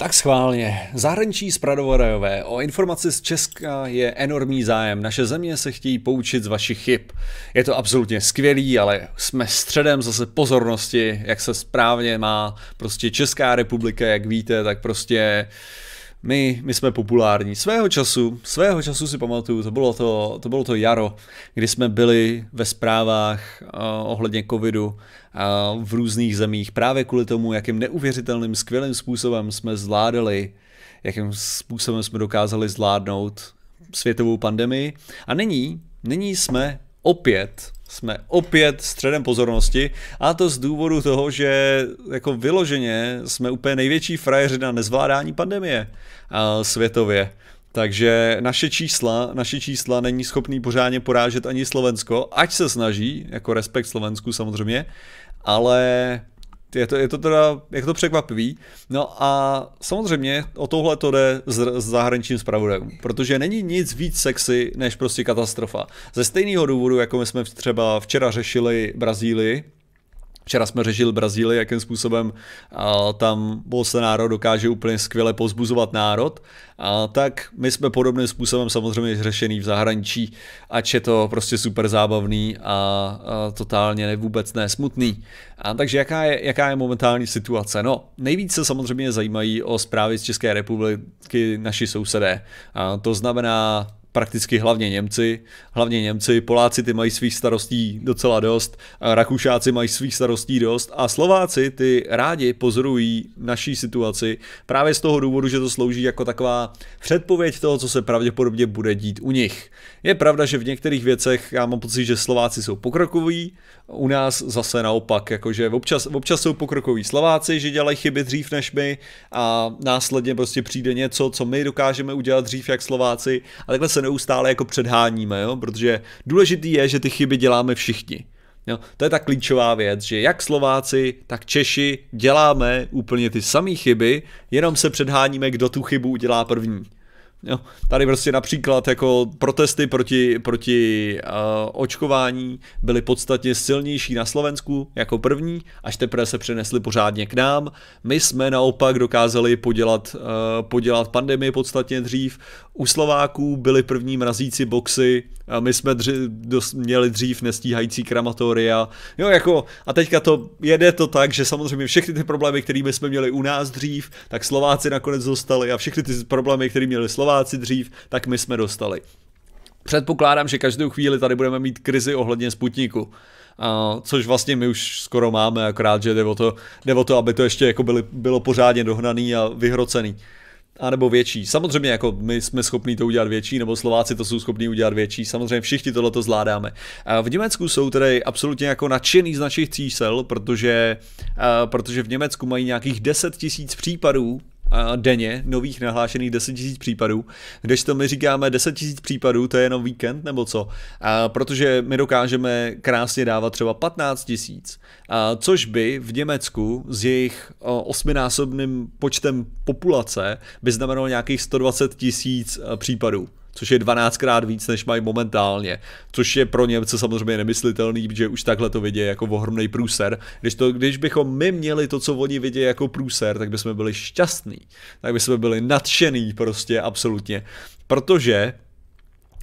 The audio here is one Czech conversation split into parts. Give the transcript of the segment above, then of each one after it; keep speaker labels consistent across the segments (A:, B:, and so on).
A: Tak schválně. Zahraničí zpravodajové. O informaci z Česka je enormní zájem. Naše země se chtějí poučit z vašich chyb. Je to absolutně skvělý, ale jsme středem zase pozornosti, jak se správně má prostě Česká republika, jak víte, tak prostě my, my jsme populární. Svého času, svého času si pamatuju, to bylo to, to, bylo to jaro, kdy jsme byli ve zprávách uh, ohledně covidu uh, v různých zemích právě kvůli tomu, jakým neuvěřitelným skvělým způsobem jsme zvládali, jakým způsobem jsme dokázali zvládnout světovou pandemii. A nyní, nyní jsme opět jsme opět středem pozornosti a to z důvodu toho, že jako vyloženě jsme úplně největší frajeři na nezvládání pandemie světově. Takže naše čísla, naše čísla není schopný pořádně porážet ani Slovensko, ať se snaží, jako respekt Slovensku samozřejmě, ale je to, je to teda, jak to překvapivý. No a samozřejmě o tohle to jde s, s zahraničním zpravodajem, protože není nic víc sexy, než prostě katastrofa. Ze stejného důvodu, jako my jsme třeba včera řešili Brazílii, Včera jsme řešili Brazílii, jakým způsobem tam Bolsonaro dokáže úplně skvěle pozbuzovat národ, a, tak my jsme podobným způsobem samozřejmě řešený v zahraničí, ač je to prostě super zábavný a, a totálně ne, vůbec nesmutný. A, takže jaká je, jaká je momentální situace? No, nejvíce samozřejmě zajímají o zprávy z České republiky naši sousedé. A, to znamená prakticky hlavně Němci. Hlavně Němci, Poláci ty mají svých starostí docela dost, Rakušáci mají svých starostí dost a Slováci ty rádi pozorují naší situaci právě z toho důvodu, že to slouží jako taková předpověď toho, co se pravděpodobně bude dít u nich. Je pravda, že v některých věcech já mám pocit, že Slováci jsou pokrokoví, u nás zase naopak, jakože občas, občas jsou pokrokoví Slováci, že dělají chyby dřív než my a následně prostě přijde něco, co my dokážeme udělat dřív jak Slováci a takhle se neustále jako předháníme, jo? protože důležitý je, že ty chyby děláme všichni. Jo, to je ta klíčová věc, že jak Slováci, tak Češi děláme úplně ty samé chyby, jenom se předháníme, kdo tu chybu udělá první. Jo, tady prostě například jako protesty proti, proti uh, očkování byly podstatně silnější na Slovensku jako první, až teprve se přenesly pořádně k nám. My jsme naopak dokázali podělat, uh, podělat pandemii podstatně dřív. U Slováků byly první mrazící boxy, a my jsme dři, dos, měli dřív nestíhající krematoria. Jo, jako, a teďka to jede to tak, že samozřejmě všechny ty problémy, které jsme měli u nás dřív, tak Slováci nakonec dostali a všechny ty problémy, které měli Slováci, Slováci dřív, tak my jsme dostali. Předpokládám, že každou chvíli tady budeme mít krizi ohledně Sputniku. Uh, což vlastně my už skoro máme, akorát, že jde o to, jde o to aby to ještě jako byly, bylo pořádně dohnaný a vyhrocený. A nebo větší. Samozřejmě jako my jsme schopni to udělat větší, nebo Slováci to jsou schopni udělat větší. Samozřejmě všichni tohle to zvládáme. V Německu jsou tedy absolutně jako nadšený z našich čísel, protože, protože v Německu mají nějakých 10 tisíc případů denně nových nahlášených 10 000 případů, kdežto my říkáme 10 000 případů, to je jenom víkend nebo co, a protože my dokážeme krásně dávat třeba 15 tisíc, což by v Německu s jejich osminásobným počtem populace by znamenalo nějakých 120 tisíc případů což je 12krát víc, než mají momentálně, což je pro Němce samozřejmě nemyslitelný, že už takhle to vidí jako ohromný průser. Když, to, když bychom my měli to, co oni vidí jako průser, tak bychom byli šťastní, tak bychom byli nadšený prostě absolutně, protože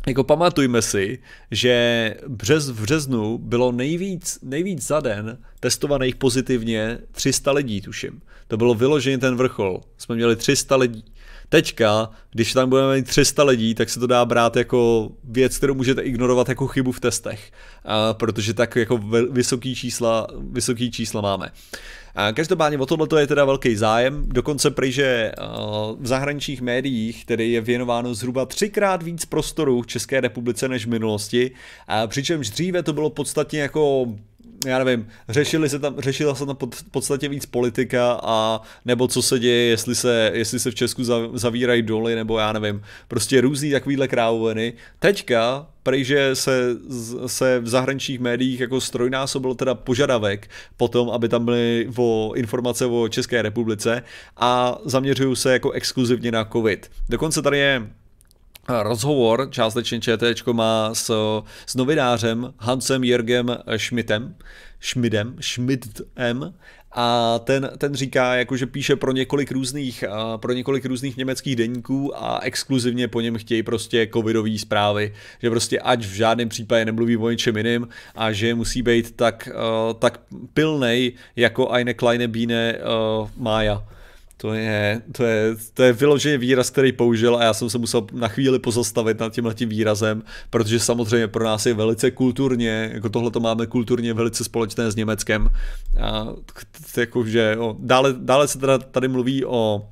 A: jako pamatujme si, že břez, v březnu bylo nejvíc, nejvíc za den testovaných pozitivně 300 lidí, tuším. To bylo vyloženě ten vrchol. Jsme měli 300 lidí. Teďka, když tam budeme mít 300 lidí, tak se to dá brát jako věc, kterou můžete ignorovat jako chybu v testech, protože tak jako vysoký čísla, vysoký čísla máme. Každopádně o tohle je teda velký zájem, dokonce prý, že v zahraničních médiích tedy je věnováno zhruba třikrát víc prostoru v České republice než v minulosti, přičemž dříve to bylo podstatně jako já nevím, řešili se tam, řešila se tam pod, podstatě víc politika a nebo co se děje, jestli se, jestli se v Česku zavírají doly, nebo já nevím, prostě různý takovýhle krávoviny. Teďka že se, se v zahraničních médiích jako strojnásobil teda požadavek potom, aby tam byly o informace o České republice a zaměřují se jako exkluzivně na covid. Dokonce tady je rozhovor, částečně ČT má s, s novinářem Hansem Jürgem Schmidtem, Schmidem, Schmidtem a ten, ten říká, jako že píše pro několik různých, pro několik různých německých denníků a exkluzivně po něm chtějí prostě covidové zprávy, že prostě ať v žádném případě nemluví o ničem jiným a že musí být tak, tak pilnej jako eine kleine Biene Mája. To je, to je, to je vyloženě výraz, který použil a já jsem se musel na chvíli pozastavit nad tímhle tím výrazem, protože samozřejmě pro nás je velice kulturně, jako tohle to máme kulturně velice společné s Německem. A, jakože, o, dále, dále se teda tady mluví o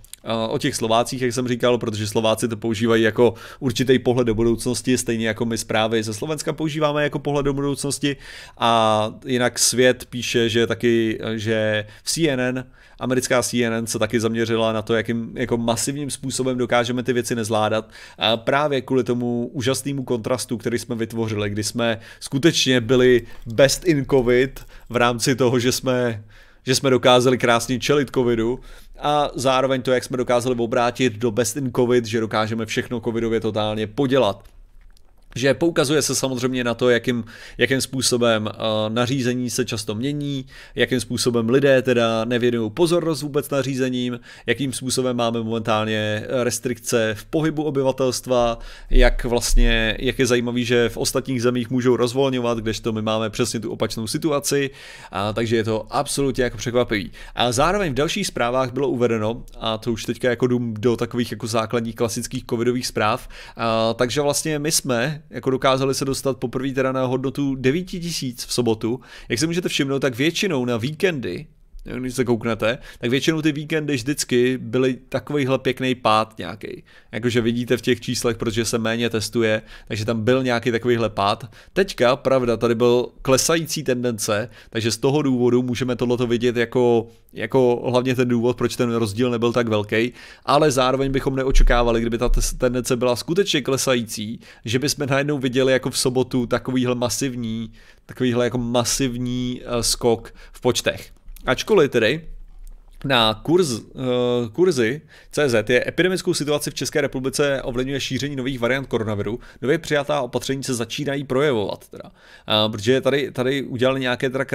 A: o těch Slovácích, jak jsem říkal, protože Slováci to používají jako určitý pohled do budoucnosti, stejně jako my zprávy ze Slovenska používáme jako pohled do budoucnosti. A jinak svět píše, že taky, že v CNN, americká CNN se taky zaměřila na to, jakým jako masivním způsobem dokážeme ty věci nezvládat a právě kvůli tomu úžasnému kontrastu, který jsme vytvořili, kdy jsme skutečně byli best in covid v rámci toho, že jsme že jsme dokázali krásně čelit covidu a zároveň to, jak jsme dokázali obrátit do best in covid, že dokážeme všechno covidově totálně podělat že poukazuje se samozřejmě na to, jakým, jakým způsobem uh, nařízení se často mění, jakým způsobem lidé teda nevěnují pozornost vůbec nařízením, jakým způsobem máme momentálně restrikce v pohybu obyvatelstva, jak vlastně, jak je zajímavý, že v ostatních zemích můžou rozvolňovat, kdežto my máme přesně tu opačnou situaci, a takže je to absolutně jako překvapivý. A zároveň v dalších zprávách bylo uvedeno, a to už teďka jako jdu do takových jako základních klasických covidových zpráv, a, takže vlastně my jsme jako dokázali se dostat poprvé teda na hodnotu 9000 v sobotu. Jak se můžete všimnout, tak většinou na víkendy když se kouknete, tak většinou ty víkendy vždycky byly takovýhle pěkný pád nějaký. Jakože vidíte v těch číslech, protože se méně testuje, takže tam byl nějaký takovýhle pád. Teďka, pravda, tady byl klesající tendence, takže z toho důvodu můžeme tohleto vidět jako, jako hlavně ten důvod, proč ten rozdíl nebyl tak velký, ale zároveň bychom neočekávali, kdyby ta tendence byla skutečně klesající, že bychom najednou viděli jako v sobotu takovýhle masivní, takovýhle jako masivní uh, skok v počtech. Ačkoliv tedy na kurz, uh, kurzy CZ je epidemickou situaci v České republice ovlivňuje šíření nových variant koronaviru. Nově přijatá opatření se začínají projevovat. Teda. Uh, protože tady, tady udělali nějaké teda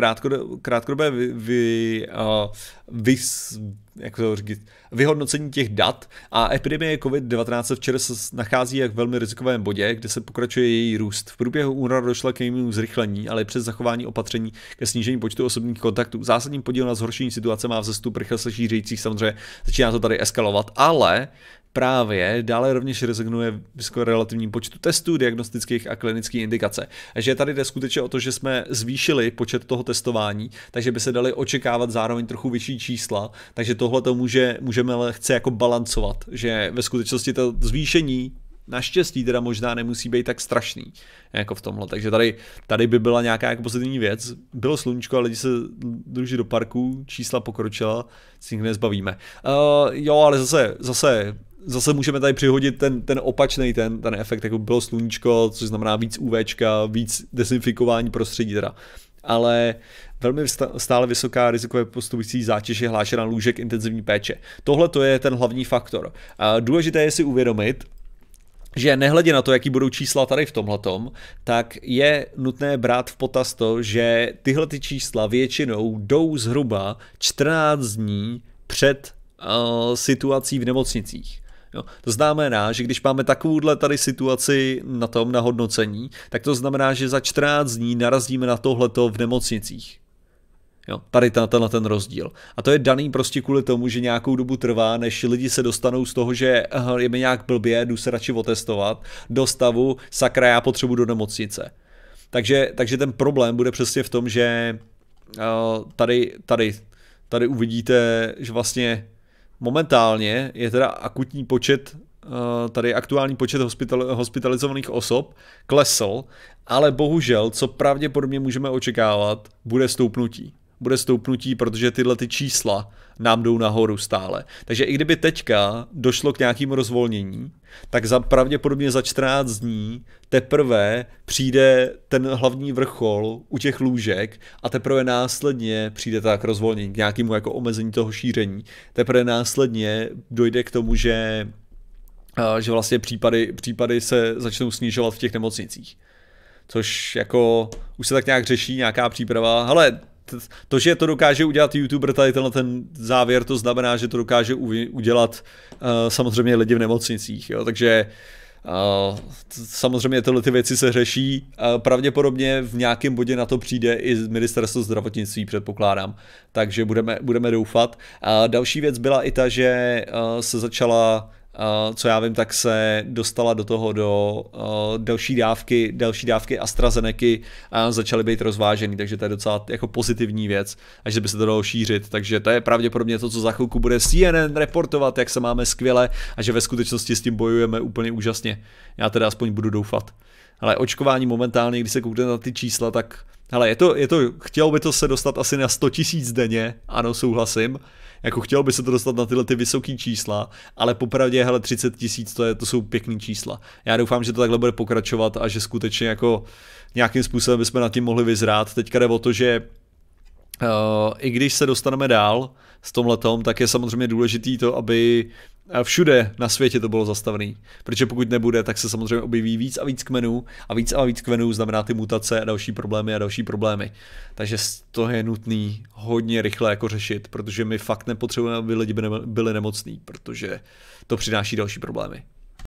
A: krátkodobé vy, vy, uh, vys, jak to říct, vyhodnocení těch dat a epidemie COVID-19 se včera se nachází jak v velmi rizikovém bodě, kde se pokračuje její růst. V průběhu února došlo k jejímu zrychlení, ale přes zachování opatření ke snížení počtu osobních kontaktů. Zásadní podíl na zhoršení situace má vzestup rychle se šířících, samozřejmě začíná to tady eskalovat, ale právě dále rovněž rezignuje relativním počtu testů, diagnostických a klinických indikace. Takže tady jde skutečně o to, že jsme zvýšili počet toho testování, takže by se dali očekávat zároveň trochu vyšší čísla, takže tohle to může, můžeme lehce jako balancovat, že ve skutečnosti to zvýšení naštěstí teda možná nemusí být tak strašný jako v tomhle. Takže tady, tady by byla nějaká jako pozitivní věc. Bylo sluníčko a lidi se druží do parku, čísla pokročila, si jich nezbavíme. Uh, jo, ale zase, zase zase můžeme tady přihodit ten, ten opačný ten, ten efekt, jako bylo sluníčko, což znamená víc UVčka, víc desinfikování prostředí teda. Ale velmi stále vysoká rizikové postupující zátěž je hlášena lůžek intenzivní péče. Tohle to je ten hlavní faktor. A důležité je si uvědomit, že nehledě na to, jaký budou čísla tady v tomhletom, tak je nutné brát v potaz to, že tyhle ty čísla většinou jdou zhruba 14 dní před uh, situací v nemocnicích. Jo. To znamená, že když máme takovouhle tady situaci na tom, na hodnocení, tak to znamená, že za 14 dní narazíme na tohleto v nemocnicích. Jo, tady ten, tenhle ten rozdíl. A to je daný prostě kvůli tomu, že nějakou dobu trvá, než lidi se dostanou z toho, že je mi nějak blbě, jdu se radši otestovat, do stavu, sakra, já potřebuji do nemocnice. Takže, takže ten problém bude přesně v tom, že uh, tady, tady, tady uvidíte, že vlastně momentálně je teda akutní počet, uh, tady aktuální počet hospital, hospitalizovaných osob klesl, ale bohužel, co pravděpodobně můžeme očekávat, bude stoupnutí bude stoupnutí, protože tyhle ty čísla nám jdou nahoru stále. Takže i kdyby teďka došlo k nějakému rozvolnění, tak za pravděpodobně za 14 dní teprve přijde ten hlavní vrchol u těch lůžek a teprve následně přijde tak rozvolnění k nějakému jako omezení toho šíření. Teprve následně dojde k tomu, že, že vlastně případy, případy se začnou snižovat v těch nemocnicích. Což jako už se tak nějak řeší, nějaká příprava. Ale to, že to dokáže udělat YouTuber, tady tenhle ten závěr, to znamená, že to dokáže udělat uh, samozřejmě lidi v nemocnicích, jo, takže Uh, samozřejmě tyhle ty věci se řeší. Uh, pravděpodobně v nějakém bodě na to přijde i ministerstvo zdravotnictví, předpokládám. Takže budeme, budeme doufat. Uh, další věc byla i ta, že se začala co já vím, tak se dostala do toho do další dávky, další dávky AstraZeneca a začaly být rozvážený, takže to je docela jako pozitivní věc, až by se to dalo šířit, takže to je pravděpodobně to, co za chvilku bude CNN reportovat, jak se máme skvěle a že ve skutečnosti s tím bojujeme úplně úžasně. Já teda aspoň budu doufat. Ale očkování momentálně, když se koukne na ty čísla, tak hele, je to, je to, chtělo by to se dostat asi na 100 tisíc denně, ano, souhlasím, jako chtěl by se to dostat na tyhle ty vysoké čísla, ale popravdě, hele, 30 tisíc, to, je, to jsou pěkný čísla. Já doufám, že to takhle bude pokračovat a že skutečně jako nějakým způsobem bychom nad tím mohli vyzrát. Teďka jde o to, že i když se dostaneme dál s tom letom, tak je samozřejmě důležitý to, aby všude na světě to bylo zastavené. Protože pokud nebude, tak se samozřejmě objeví víc a víc kmenů a víc a víc kmenů znamená ty mutace a další problémy a další problémy. Takže to je nutný hodně rychle jako řešit, protože my fakt nepotřebujeme, aby lidi byli nemocní, protože to přináší další problémy.